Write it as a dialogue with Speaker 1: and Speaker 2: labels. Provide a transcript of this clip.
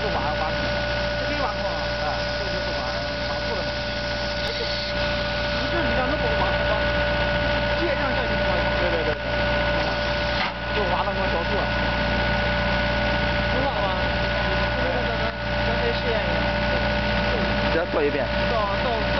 Speaker 1: 就是挖挖土，这可以挖土啊，哎，这就是挖挖土了嘛。你这你让那么挖土吗？接上下去吗？对对对对，就挖那么小土。
Speaker 2: 很好吗，咱咱咱咱咱可以试验一下。
Speaker 1: 再做一遍。
Speaker 2: 到到